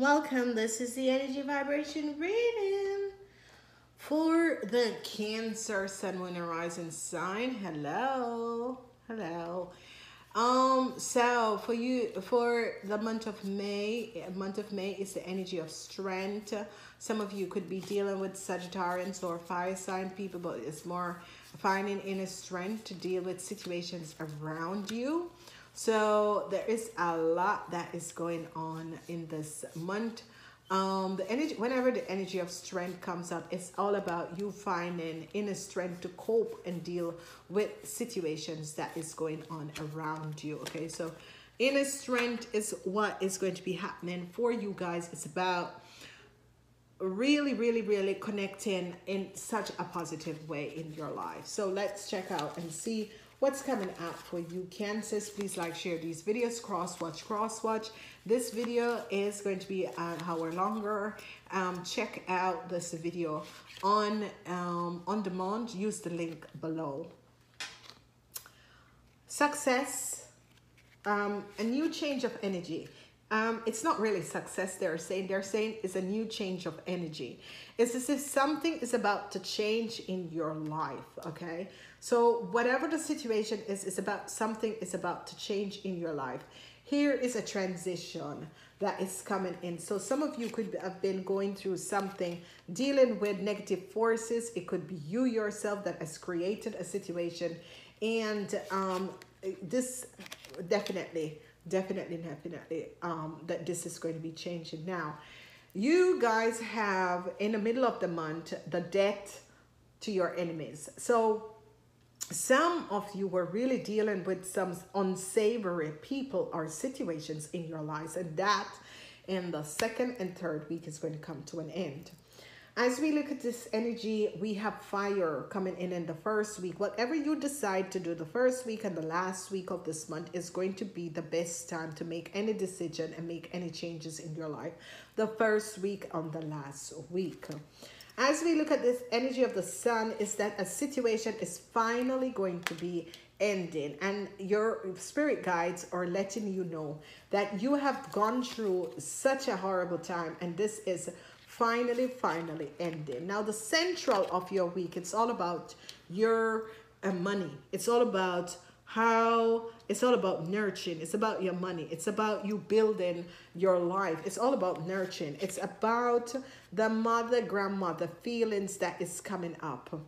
Welcome. This is the energy vibration reading for the Cancer Sun, Moon, and Rising sign. Hello, hello. Um, so for you, for the month of May, month of May is the energy of strength. Some of you could be dealing with Sagittarians or fire sign people, but it's more finding inner strength to deal with situations around you. So there is a lot that is going on in this month. Um, the energy, whenever the energy of strength comes up, it's all about you finding inner strength to cope and deal with situations that is going on around you. Okay, so inner strength is what is going to be happening for you guys. It's about really, really, really connecting in such a positive way in your life. So let's check out and see what's coming out for you cancers please like share these videos. Cross watch cross watch. This video is going to be an hour longer. Um, check out this video on um, on demand. Use the link below. Success um, a new change of energy um, it's not really success they're saying. They're saying it's a new change of energy. It's as if something is about to change in your life okay? So whatever the situation is it's about something is about to change in your life. Here is a transition that is coming in. So some of you could have been going through something dealing with negative forces. It could be you yourself that has created a situation. And um, this definitely definitely, definitely um, that this is going to be changing. Now, you guys have in the middle of the month the debt to your enemies. So some of you were really dealing with some unsavory people or situations in your lives, and that in the second and third week is going to come to an end. As we look at this energy, we have fire coming in in the first week. Whatever you decide to do the first week and the last week of this month is going to be the best time to make any decision and make any changes in your life. The first week on the last week. As we look at this energy of the sun is that a situation is finally going to be ending and your spirit guides are letting you know that you have gone through such a horrible time and this is finally, finally ending. Now, the central of your week, it's all about your uh, money. It's all about how it's all about nurturing. It's about your money. It's about you building your life. It's all about nurturing. It's about the mother grandmother feelings that is coming up.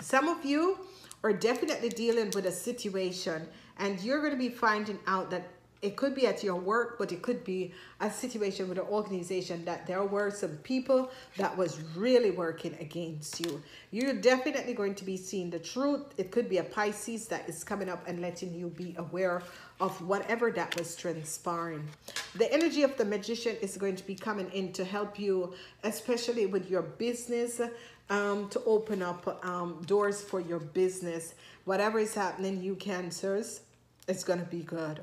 Some of you are definitely dealing with a situation and you're going to be finding out that it could be at your work, but it could be a situation with an organization that there were some people that was really working against you. You're definitely going to be seeing the truth. It could be a Pisces that is coming up and letting you be aware of whatever that was transpiring. The energy of the magician is going to be coming in to help you, especially with your business, um, to open up um, doors for your business. Whatever is happening, you cancers, it's going to be good.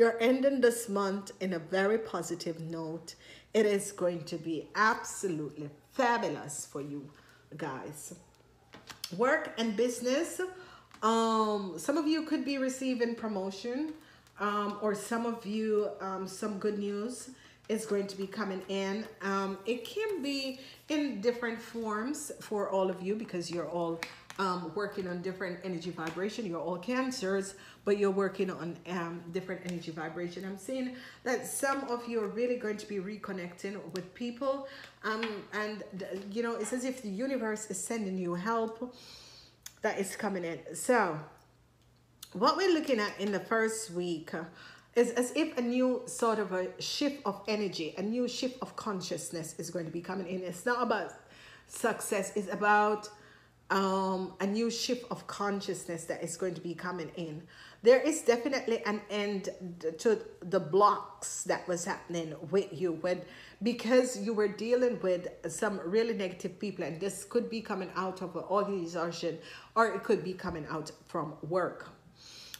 You're ending this month in a very positive note. It is going to be absolutely fabulous for you guys. Work and business. Um, some of you could be receiving promotion um, or some of you um, some good news is going to be coming in. Um, it can be in different forms for all of you because you're all um, working on different energy vibration. You're all cancers, but you're working on um, different energy vibration. I'm seeing that some of you are really going to be reconnecting with people. Um, and, you know, it's as if the universe is sending you help that is coming in. So what we're looking at in the first week is as if a new sort of a shift of energy, a new shift of consciousness is going to be coming in. It's not about success. It's about um, a new shift of consciousness that is going to be coming in. There is definitely an end to the blocks that was happening with you when because you were dealing with some really negative people and this could be coming out of an organization or it could be coming out from work.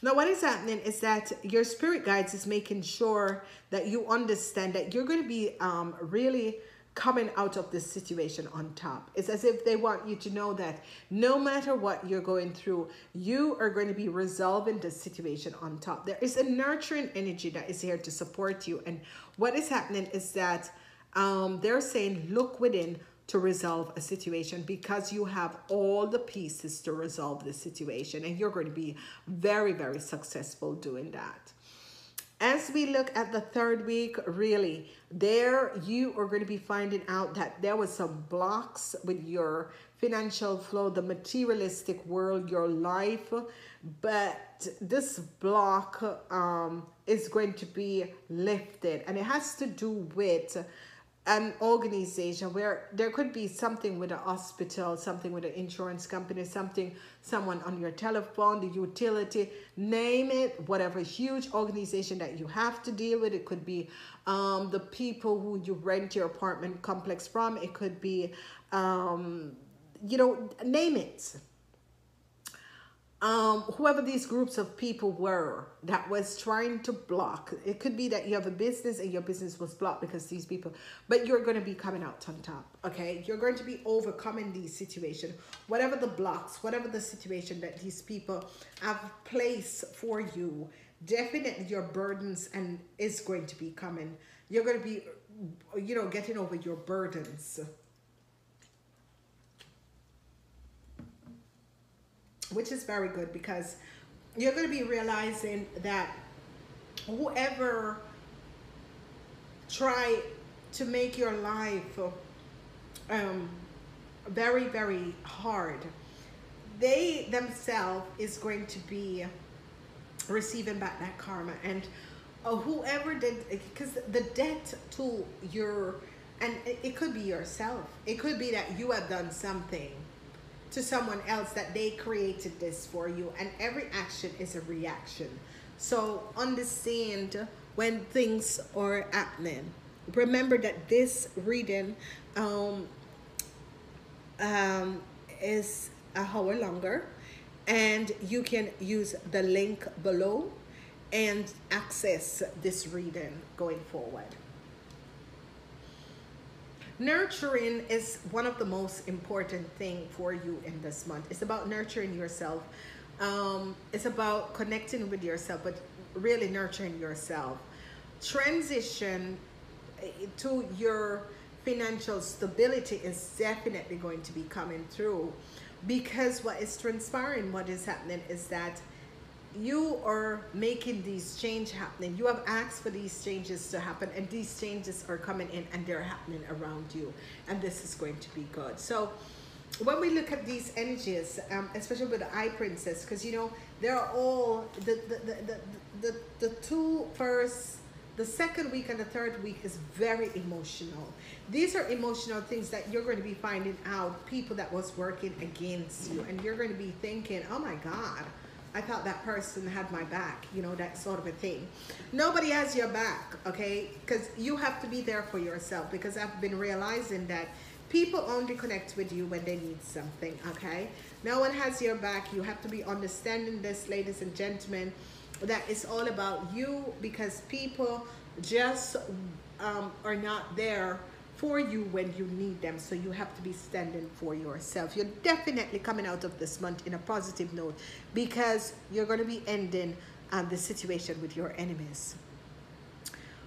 Now, what is happening is that your spirit guides is making sure that you understand that you're going to be um, really coming out of this situation on top. It's as if they want you to know that no matter what you're going through, you are going to be resolving the situation on top. There is a nurturing energy that is here to support you. And what is happening is that um, they're saying, look within to resolve a situation because you have all the pieces to resolve the situation and you're going to be very, very successful doing that. As we look at the third week, really, there you are going to be finding out that there was some blocks with your financial flow, the materialistic world, your life, but this block um, is going to be lifted and it has to do with an organization where there could be something with a hospital, something with an insurance company, something, someone on your telephone, the utility, name it, whatever huge organization that you have to deal with. It could be um, the people who you rent your apartment complex from. It could be, um, you know, name it um, whoever these groups of people were that was trying to block. It could be that you have a business and your business was blocked because these people, but you're going to be coming out on top, okay? You're going to be overcoming these situations, whatever the blocks, whatever the situation that these people have placed for you, definitely your burdens and is going to be coming. You're going to be, you know, getting over your burdens which is very good because you're going to be realizing that whoever try to make your life um, very very hard they themselves is going to be receiving back that karma. And uh, whoever did because the debt to your and it could be yourself. It could be that you have done something to someone else that they created this for you and every action is a reaction. So understand when things are happening remember that this reading um, um, is a hour longer and you can use the link below and access this reading going forward nurturing is one of the most important thing for you in this month. It's about nurturing yourself. Um, it's about connecting with yourself but really nurturing yourself. Transition eh, to your financial stability is definitely going to be coming through because what is transpiring what is happening is that you are making these change happening. You have asked for these changes to happen and these changes are coming in and they're happening around you. And this is going to be good. So when we look at these energies um, especially with the High Priestess because you know they're all the the, the the, the the two first the second week and the third week is very emotional. These are emotional things that you're going to be finding out people that was working against you and you're going to be thinking oh my god I thought that person had my back, you know, that sort of a thing. Nobody has your back, okay? Because you have to be there for yourself because I've been realizing that people only connect with you when they need something, okay? No one has your back. You have to be understanding this, ladies and gentlemen, that it's all about you because people just um, are not there for you when you need them. So you have to be standing for yourself. You're definitely coming out of this month in a positive note because you're going to be ending um, the situation with your enemies.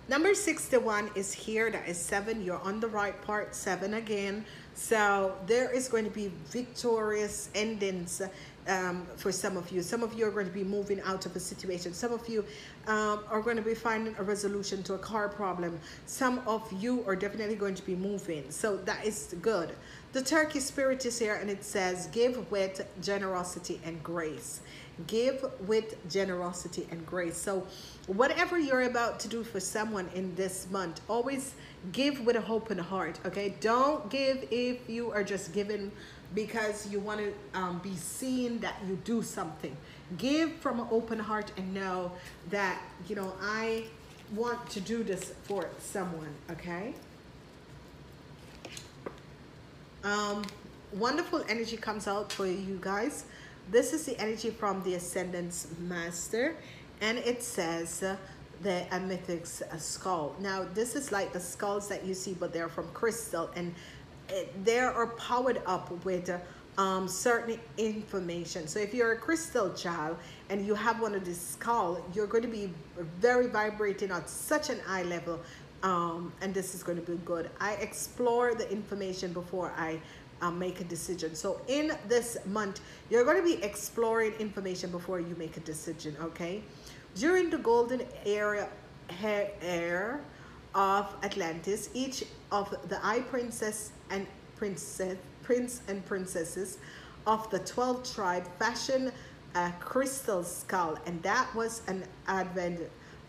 Number 61 is here. That is seven. You're on the right part. Seven again. So there is going to be victorious endings um, for some of you. Some of you are going to be moving out of a situation. Some of you um, are going to be finding a resolution to a car problem. Some of you are definitely going to be moving. So that is good. The turkey spirit is here and it says, give with generosity and grace. Give with generosity and grace. So whatever you're about to do for someone in this month, always give with a open heart, okay? Don't give if you are just giving because you want to um, be seen that you do something. Give from an open heart and know that, you know, I want to do this for someone, okay? Um, wonderful energy comes out for you guys. This is the energy from the Ascended Master. And it says, the amethyst uh, skull. Now, this is like the skulls that you see, but they're from crystal and it, they are powered up with um, certain information. So if you're a crystal child and you have one of these skull, you're going to be very vibrating at such an high level um, and this is going to be good. I explore the information before I um, make a decision. So in this month, you're going to be exploring information before you make a decision, okay? During the golden era, era of Atlantis, each of the eye princess and princess, prince and princesses of the 12 tribe fashioned a crystal skull and that was an advent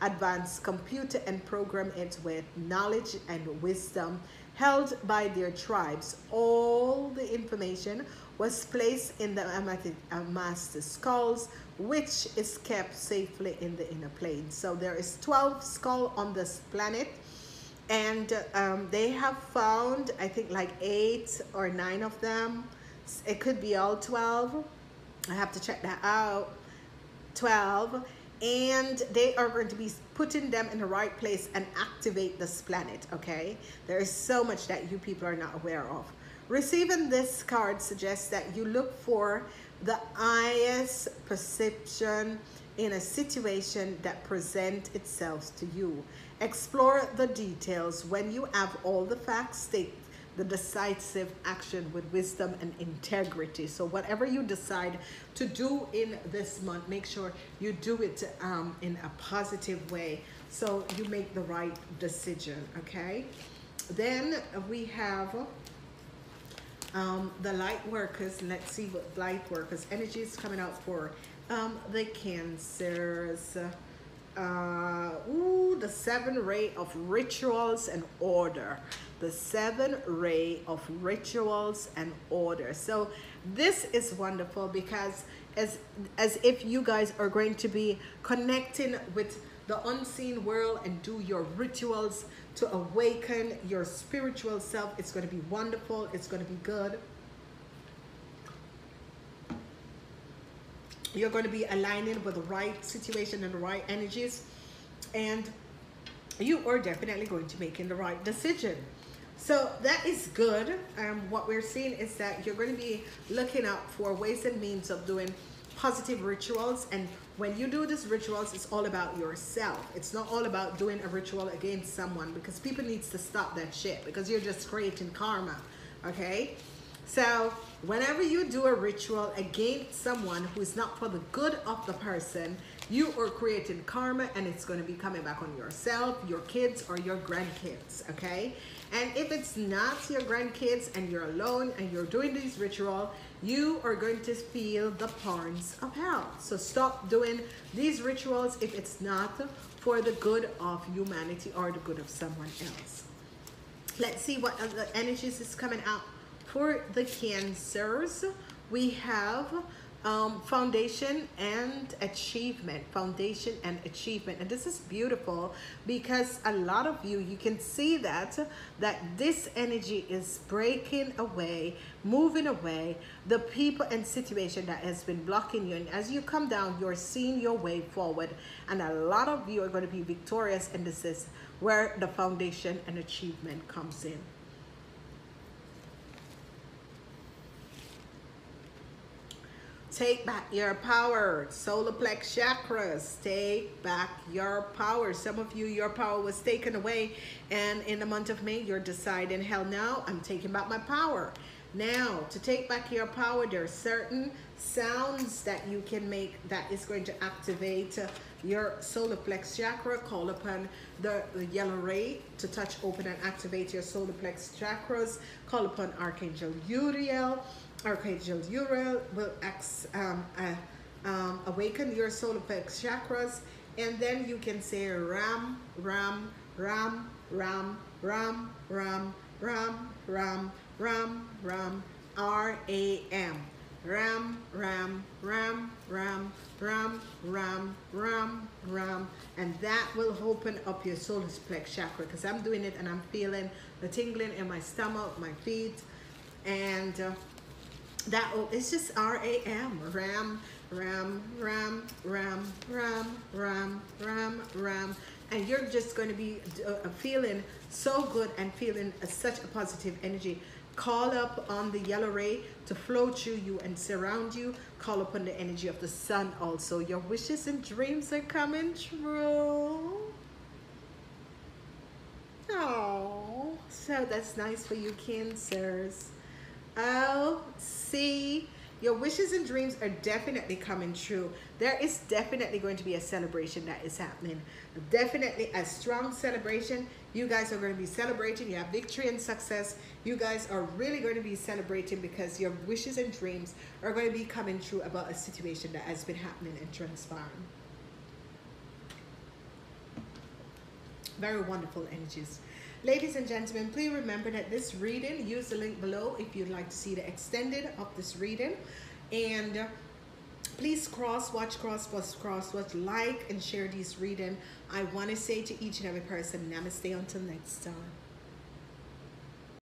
advanced computer and program it with knowledge and wisdom held by their tribes all the information was placed in the master skulls which is kept safely in the inner plane. So there is 12 skull on this planet and um, they have found I think like eight or nine of them. It could be all 12. I have to check that out. 12 and they are going to be putting them in the right place and activate this planet okay there is so much that you people are not aware of receiving this card suggests that you look for the highest perception in a situation that presents itself to you. Explore the details when you have all the facts. The decisive action with wisdom and integrity. So whatever you decide to do in this month, make sure you do it um, in a positive way so you make the right decision, okay? Then we have um, the light workers, let's see what light workers energy is coming out for. Um, the cancers. Uh, ooh, the seven ray of rituals and order. The seven ray of rituals and order. So this is wonderful because as as if you guys are going to be connecting with the unseen world and do your rituals to awaken your spiritual self. It's going to be wonderful. It's going to be good. You're going to be aligning with the right situation and the right energies. And you are definitely going to making the right decision. So that is good. Um, what we're seeing is that you're going to be looking out for ways and means of doing positive rituals. And when you do these rituals it's all about yourself. It's not all about doing a ritual against someone because people needs to stop that shit because you're just creating karma okay? So whenever you do a ritual against someone who is not for the good of the person you are creating karma and it's going to be coming back on yourself your kids or your grandkids okay and if it's not your grandkids and you're alone and you're doing this ritual you are going to feel the parts of hell. So stop doing these rituals if it's not for the good of humanity or the good of someone else. Let's see what other energies is coming out for the cancers. We have um, foundation and achievement foundation and achievement. And this is beautiful because a lot of you you can see that that this energy is breaking away moving away the people and situation that has been blocking you. And as you come down you're seeing your way forward. And a lot of you are going to be victorious. And this is where the foundation and achievement comes in Take back your power. Solar plex chakras. Take back your power. Some of you, your power was taken away. And in the month of May, you're deciding, hell no, I'm taking back my power. Now, to take back your power, there are certain sounds that you can make that is going to activate your solar plex chakra. Call upon the, the yellow ray to touch, open, and activate your solar plex chakras. Call upon Archangel Uriel Archangel Uriel will um, uh, um, awaken your solar plex chakras and then you can say Ram, Ram, Ram, Ram, Ram, Ram, Ram, Ram, Ram, Ram, R-A-M. Ram, Ram, Ram, Ram, Ram, Ram, Ram, Ram, and that will open up your solar plex chakra because I'm doing it and I'm feeling the tingling in my stomach, my feet, and uh, that it's just R-A-M, ram, ram, ram, ram, ram, ram, ram, ram, and you're just going to be uh, feeling so good and feeling uh, such a positive energy. Call up on the yellow ray to flow through you and surround you. Call upon the energy of the sun also. Your wishes and dreams are coming true. Oh so that's nice for you cancers oh see your wishes and dreams are definitely coming true. There is definitely going to be a celebration that is happening. Definitely a strong celebration. You guys are going to be celebrating. You have victory and success. You guys are really going to be celebrating because your wishes and dreams are going to be coming true about a situation that has been happening and transpiring. Very wonderful energies. Ladies and gentlemen, please remember that this reading, use the link below if you'd like to see the extended of this reading. And uh, please cross watch, cross watch, cross watch, like and share this reading. I want to say to each and every person, namaste until next time.